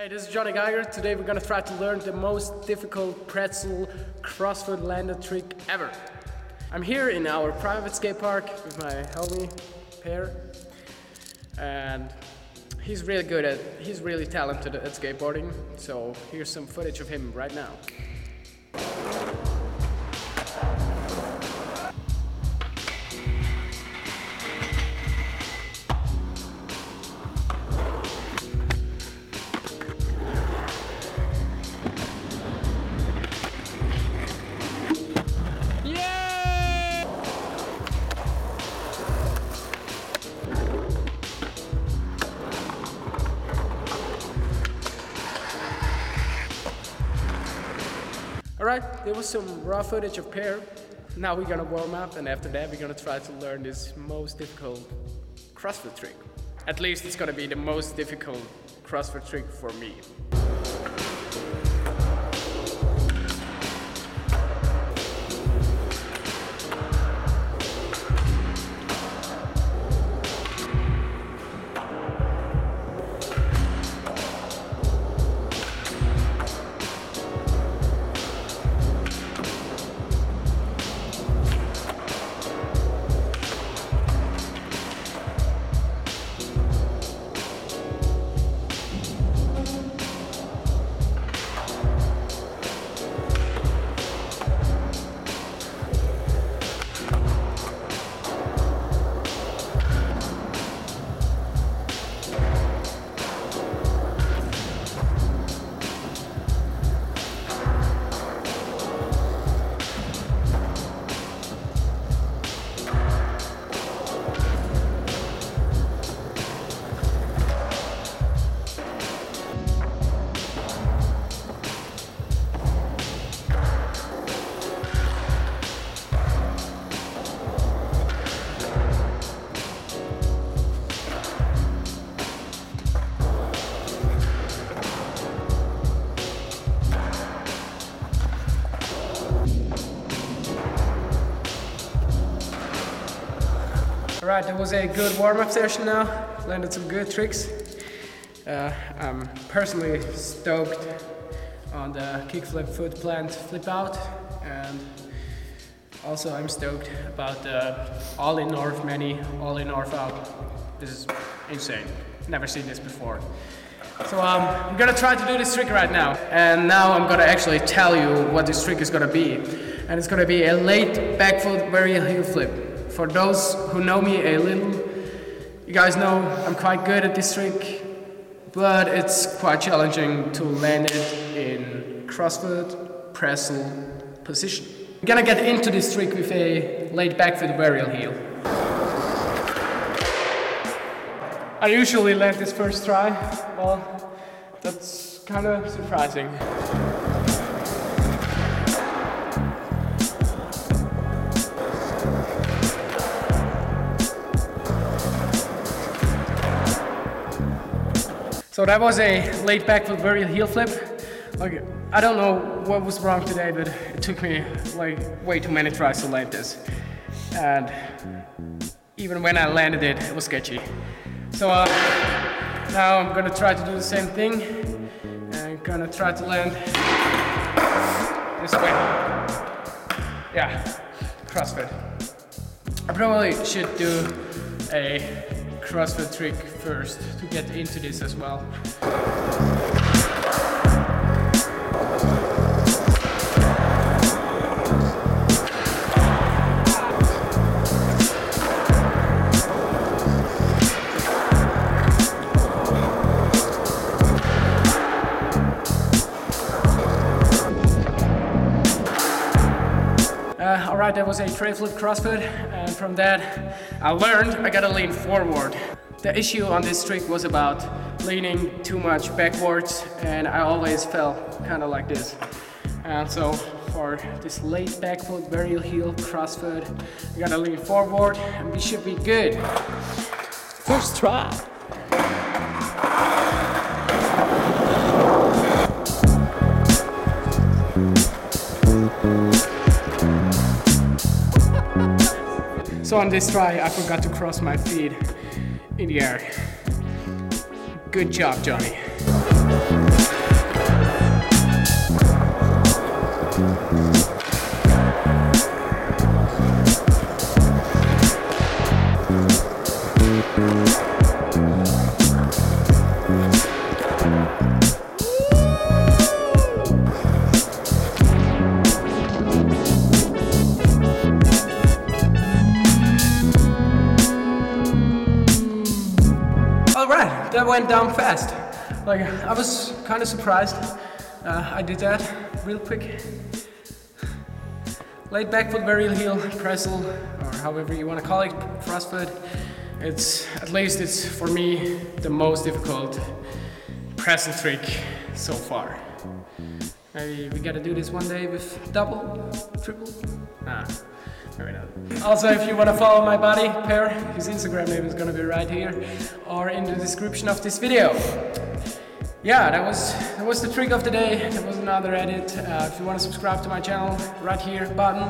Hey, this is Jonny Giger. Today we're gonna try to learn the most difficult pretzel crossfoot lander trick ever. I'm here in our private skate park with my homie, Per. And he's really good at, he's really talented at skateboarding. So here's some footage of him right now. Alright, there was some raw footage of Per. Now we're gonna warm up and after that we're gonna try to learn this most difficult crossfoot trick. At least it's gonna be the most difficult crossfoot trick for me. Alright, that was a good warm-up session now. Landed some good tricks. Uh, I'm personally stoked on the kickflip foot plant flip out and also I'm stoked about the all in north many, all in north out. This is insane. Never seen this before. So um, I'm gonna try to do this trick right now. And now I'm gonna actually tell you what this trick is gonna be. And it's gonna be a late back foot varial heel flip. For those who know me a little, you guys know I'm quite good at this trick, but it's quite challenging to land it in crossfoot, pretzel position. I'm gonna get into this trick with a laid back foot varial heel. I usually land this first try, well, that's kind of surprising. So that was a late back foot varial heel flip. Like I don't know what was wrong today, but it took me like way too many tries to land this. And even when I landed it, it was sketchy. So uh, now I'm gonna try to do the same thing and gonna try to land this way. Yeah, crossfoot. I probably should do a crossfoot trick first to get into this as well. Uh, all right, that was a tre flip crossfoot, and from that, I learned I gotta lean forward. The issue on this trick was about leaning too much backwards, and I always fell kind of like this. And so for this late back foot varial heel cross foot, you gotta lean forward, and we should be good. First try. So on this try, I forgot to cross my feet in the air. Good job, Jonny. Went down fast. Like I was kind of surprised. Uh, I did that real quick. Laid back foot varial heel, pretzel, or however you want to call it, thrust foot. It's at least it's for me the most difficult pretzel trick so far. Maybe we gotta do this one day with double, triple. Ah, Also, if you wanna follow my buddy Per, his Instagram name is gonna be right here or in the description of this video. Yeah, that was that was the trick of the day. That was another edit. Uh, if you wanna subscribe to my channel, right here, button.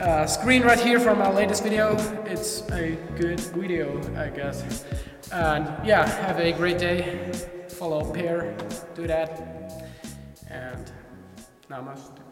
Uh, screen right here from my latest video. It's a good video, I guess. And yeah, have a great day. Follow Per, do that and namaste.